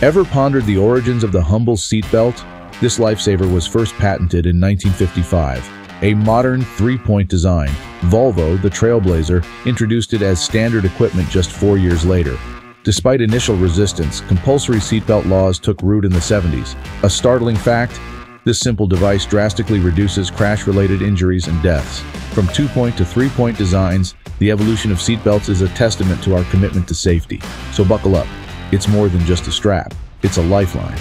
Ever pondered the origins of the humble seatbelt? This lifesaver was first patented in 1955. A modern three-point design, Volvo, the trailblazer, introduced it as standard equipment just four years later. Despite initial resistance, compulsory seatbelt laws took root in the 70s. A startling fact, this simple device drastically reduces crash-related injuries and deaths. From two-point to three-point designs, the evolution of seatbelts is a testament to our commitment to safety. So buckle up. It's more than just a strap. It's a lifeline.